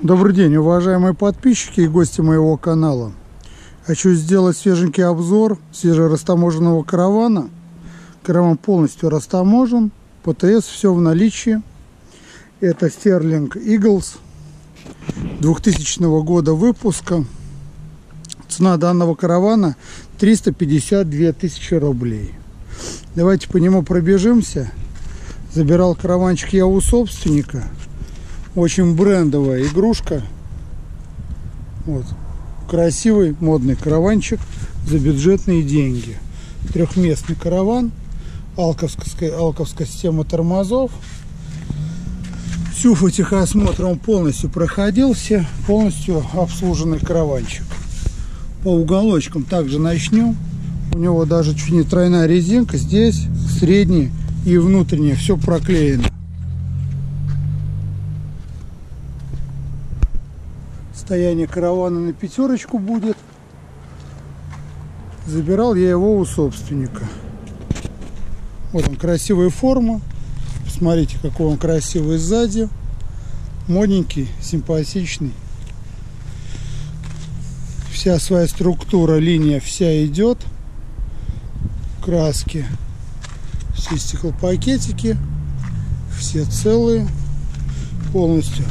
Добрый день, уважаемые подписчики и гости моего канала. Хочу сделать свеженький обзор свежерастаможенного каравана. Караван полностью растаможен, ПТС все в наличии. Это Sterling Eagles 2000 года выпуска. Цена данного каравана 352 тысячи рублей. Давайте по нему пробежимся. Забирал караванчик я у собственника – очень брендовая игрушка. Вот. Красивый, модный караванчик за бюджетные деньги. Трехместный караван. Алковская, алковская система тормозов. Сюфа техосмотр он полностью проходил. Все полностью обслуженный караванчик. По уголочкам также начнем. У него даже чуть не тройная резинка. Здесь средний и внутренний. Все проклеено. Состояние каравана на пятерочку будет. Забирал я его у собственника. Вот он, красивая форма. Посмотрите, какой он красивый сзади. Модненький, симпатичный. Вся своя структура, линия вся идет. Краски. Все стеклопакетики. Все целые. Полностью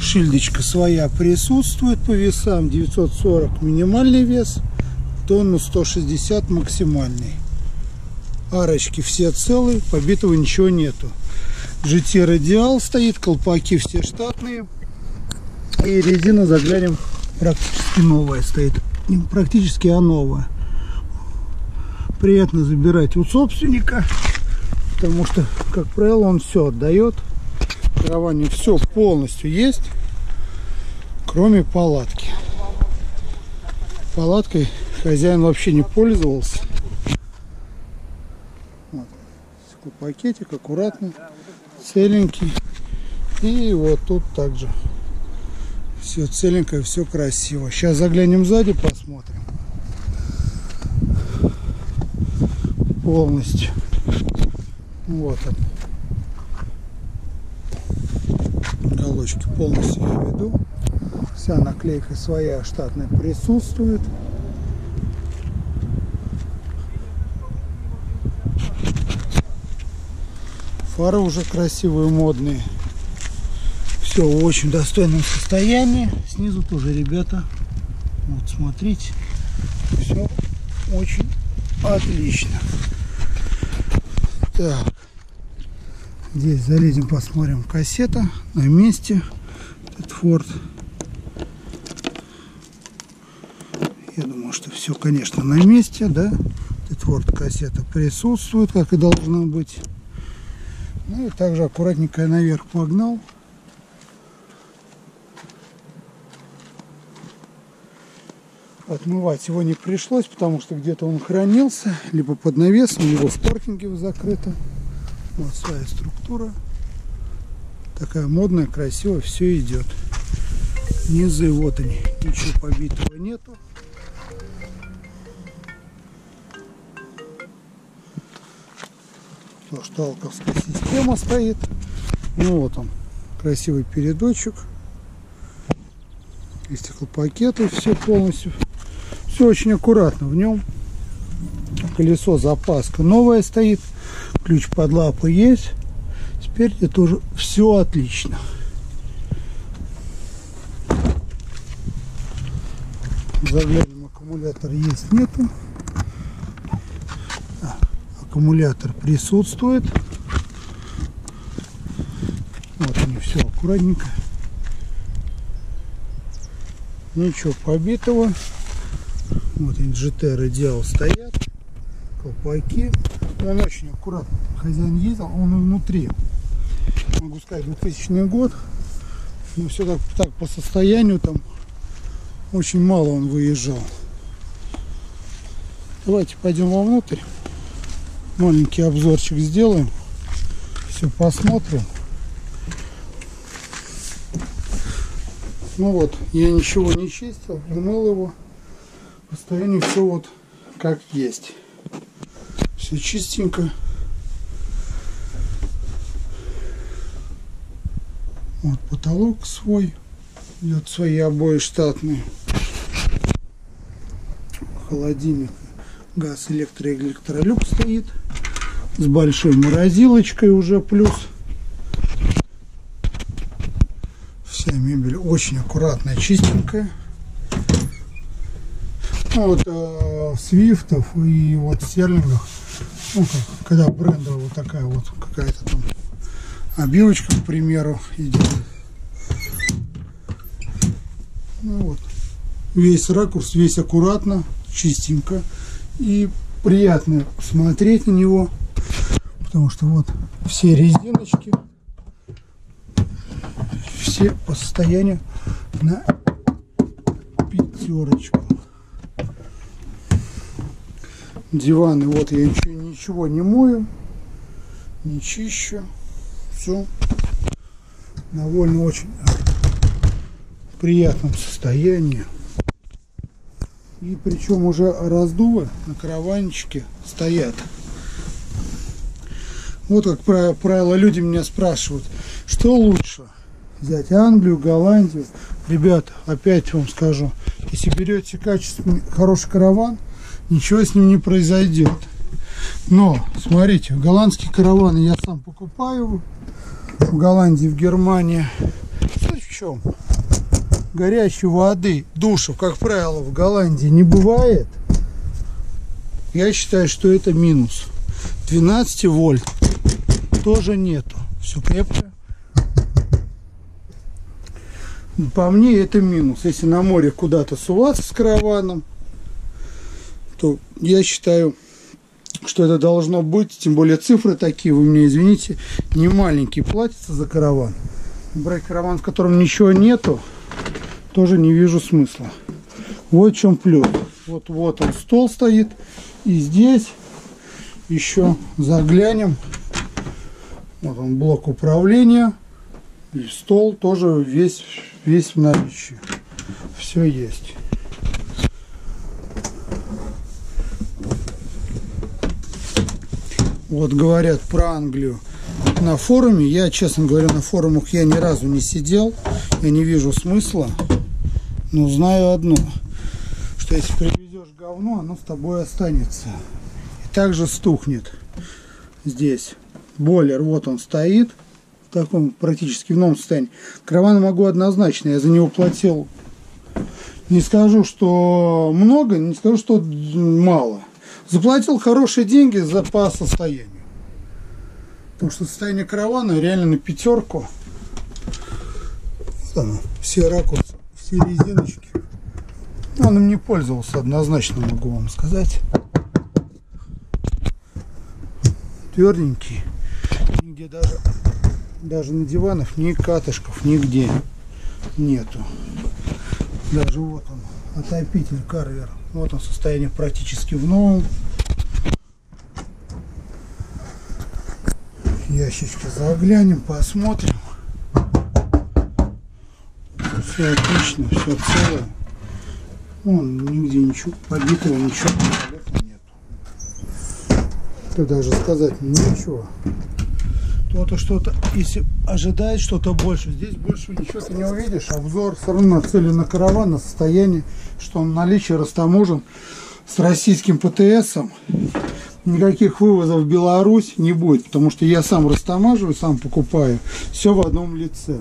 Шильдочка своя присутствует по весам. 940 минимальный вес, тонну 160 максимальный. Арочки все целые, побитого ничего нету. GT радиал стоит, колпаки все штатные. И резина, заглянем, практически новая стоит. Практически а новая. Приятно забирать у собственника, потому что, как правило, он все отдает караване все полностью есть, кроме палатки. Палаткой хозяин вообще не пользовался. Вот. Пакетик аккуратный, целенький. И вот тут также все целенькое, все красиво. Сейчас заглянем сзади, посмотрим. Полностью. Вот он. Уголочки полностью я веду. Вся наклейка своя штатная присутствует. Фары уже красивые, модные. Все в очень достойном состоянии. Снизу тоже, ребята, вот смотрите, все очень отлично. Так. Здесь залезем, посмотрим. Кассета на месте. Этот Форд. Я думаю, что все, конечно, на месте, да. Этот Форд кассета присутствует, как и должно быть. Ну и также аккуратненько наверх погнал. Отмывать его не пришлось, потому что где-то он хранился, либо под навесом, либо в паркинге закрыто. Вот своя структура. Такая модная, красивая, все идет. Низы, вот они, ничего побитого нету. То, что алковская система стоит. Ну вот он, красивый передочек. И стеклопакеты все полностью. Все очень аккуратно в нем. Колесо запаска новое стоит ключ под лапу есть. Теперь это уже все отлично. Заглянем, аккумулятор есть, нету. А, аккумулятор присутствует. Вот они все аккуратненько. Ничего побитого. Вот они GT радиал стоят. Колпаки. Он очень аккуратно. Хозяин ездил, он внутри. Могу сказать, 2000 год. Но все так, так по состоянию там очень мало он выезжал. Давайте пойдем вовнутрь. Маленький обзорчик сделаем. Все посмотрим. Ну вот, я ничего не чистил, мыл его. По состоянию все вот как есть. Все чистенько. Вот потолок свой. идет свои обои штатные. Холодильник, газ, электро, электролюк стоит. С большой морозилочкой уже плюс. Вся мебель очень аккуратная, чистенькая. Ну, вот э, свифтов и вот стерлингов, ну, как, когда брендовая вот такая вот какая-то там обивочка, к примеру, идет. Ну, вот. Весь ракурс, весь аккуратно, чистенько. И приятно смотреть на него, потому что вот все резиночки, все по состоянию на пятерочку диваны. Вот я ничего, ничего не мою, не чищу. Все довольно очень приятном состоянии. И причем уже раздувы на караванчике стоят. Вот как правило люди меня спрашивают, что лучше взять Англию, Голландию. Ребята, опять вам скажу, если берете качественный хороший караван, ничего с ним не произойдет. Но, смотрите, голландские караваны я сам покупаю в Голландии, в Германии. Суть в чем? Горячей воды, душев, как правило, в Голландии не бывает. Я считаю, что это минус. 12 вольт тоже нету. Все крепкое. По мне это минус. Если на море куда-то суваться с караваном, то я считаю, что это должно быть, тем более цифры такие, вы мне извините, не маленькие платятся за караван. Брать караван, в котором ничего нету, тоже не вижу смысла. Вот в чем плюс. Вот, вот он стол стоит. И здесь еще заглянем. Вот он блок управления. И стол тоже весь, весь в наличии. Все есть. Вот говорят про Англию на форуме. Я, честно говоря, на форумах я ни разу не сидел. Я не вижу смысла. Но знаю одно, что если привезешь говно, оно с тобой останется. И также стухнет здесь. Бойлер, вот он стоит в таком практически в новом состоянии. Караван могу однозначно, я за него платил. Не скажу, что много, не скажу, что мало. Заплатил хорошие деньги за по состоянию. Потому что состояние каравана реально на пятерку. Там все ракурсы, все резиночки. Он им не пользовался, однозначно могу вам сказать. Тверденький. Нигде даже, даже на диванах ни катышков нигде нету. Даже вот он, отопитель карвер. Вот он состояние практически в новом. Ящички заглянем, посмотрим. Все отлично, все целое. Вон, нигде ничего побитого, ничего нет. Это даже сказать нечего. Кто-то что-то, если ожидает что-то больше, здесь больше ничего ты не увидишь. Обзор все равно нацелен на караван, на состояние, что он наличие растаможен с российским ПТСом. Никаких вывозов в Беларусь не будет, потому что я сам растамаживаю, сам покупаю. Все в одном лице.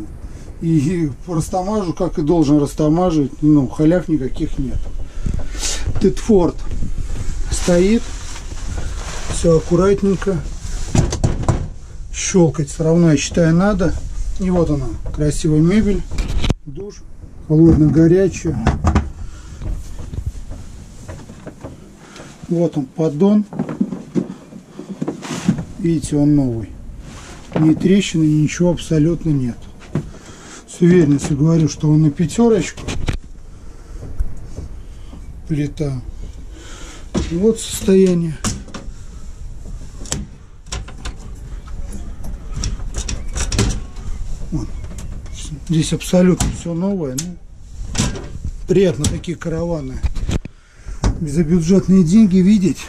И растамажу, как и должен растамаживать, ну, халяв никаких нет. Тетфорд стоит, все аккуратненько щелкать все равно, я считаю, надо. И вот она, красивая мебель, душ, холодно-горячая. Вот он, поддон. Видите, он новый. Ни трещины, ничего абсолютно нет. С уверенностью говорю, что он на пятерочку. Плита. Вот состояние. Здесь абсолютно все новое. Ну, приятно такие караваны. За бюджетные деньги видеть,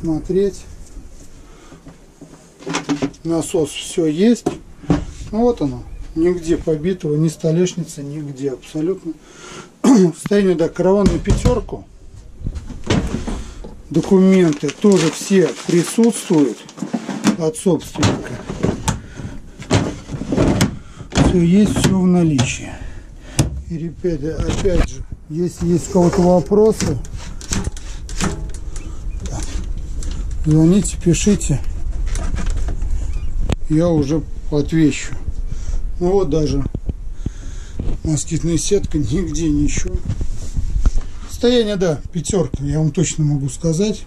смотреть. Насос все есть. Ну, вот оно. Нигде побитого, ни столешницы, нигде абсолютно. Состояние, да, караван на пятерку. Документы тоже все присутствуют от собственника. Все есть, все в наличии. И, ребята, опять же, если есть у кого-то вопросы, звоните, пишите. Я уже отвечу. Ну вот даже москитная сетка, нигде ничего. Состояние, да, пятерка, я вам точно могу сказать.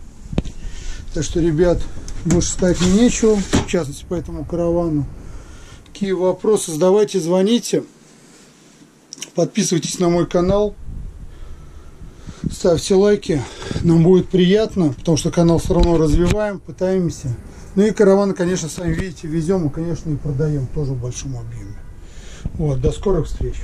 Так что, ребят, больше сказать мне нечего, в частности, по этому каравану. Какие вопросы, задавайте, звоните. Подписывайтесь на мой канал. Ставьте лайки. Нам будет приятно, потому что канал все равно развиваем, пытаемся. Ну и караваны, конечно, сами видите, везем и, конечно, и продаем тоже в большом объеме. Вот, до скорых встреч.